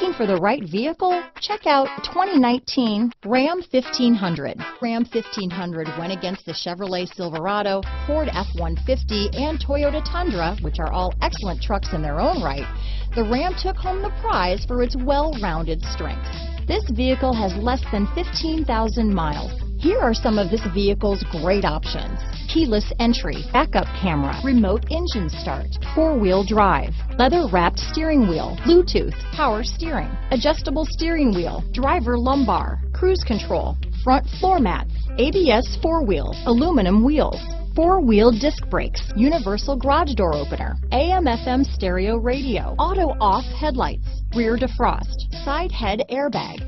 Looking for the right vehicle? Check out 2019 Ram 1500. Ram 1500 went against the Chevrolet Silverado, Ford F-150, and Toyota Tundra, which are all excellent trucks in their own right. The Ram took home the prize for its well-rounded strengths. This vehicle has less than 15,000 miles. Here are some of this vehicle's great options. Keyless entry, backup camera, remote engine start, four-wheel drive, leather-wrapped steering wheel, Bluetooth, power steering, adjustable steering wheel, driver lumbar, cruise control, front floor mats, ABS four-wheel, aluminum wheels, four-wheel disc brakes, universal garage door opener, AM FM stereo radio, auto off headlights, rear defrost, side head airbag.